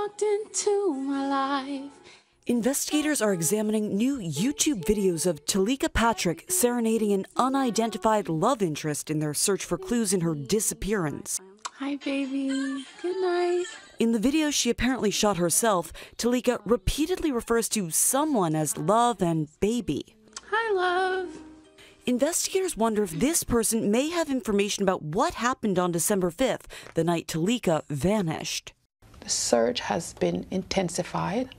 walked into my life. Investigators are examining new YouTube videos of Teleka Patrick serenading an unidentified love interest in their search for clues in her disappearance. Hi, baby. Good night. In the video she apparently shot herself, Teleka repeatedly refers to someone as love and baby. Hi, love. Investigators wonder if this person may have information about what happened on December 5th, the night Teleka vanished. Search has been intensified,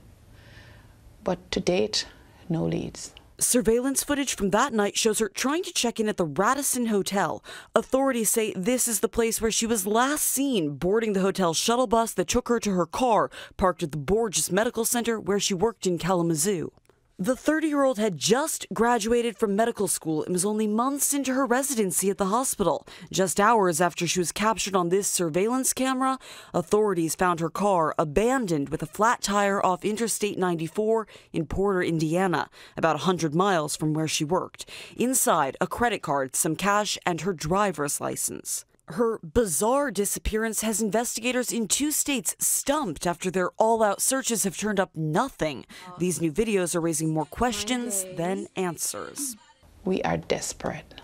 but to date, no leads. Surveillance footage from that night shows her trying to check in at the Radisson Hotel. Authorities say this is the place where she was last seen boarding the hotel shuttle bus that took her to her car, parked at the Borgess Medical Center where she worked in Kalamazoo. The 30 year old had just graduated from medical school and was only months into her residency at the hospital. Just hours after she was captured on this surveillance camera, authorities found her car abandoned with a flat tire off Interstate 94 in Porter, Indiana, about 100 miles from where she worked. Inside, a credit card, some cash, and her driver's license. Her bizarre disappearance has investigators in two states stumped after their all out searches have turned up nothing. These new videos are raising more questions than answers. We are desperate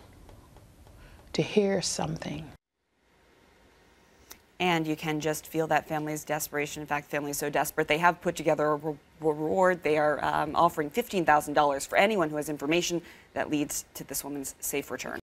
to hear something. And you can just feel that family's desperation. In fact, families so desperate they have put together a re reward. They are um, offering $15,000 for anyone who has information that leads to this woman's safe return.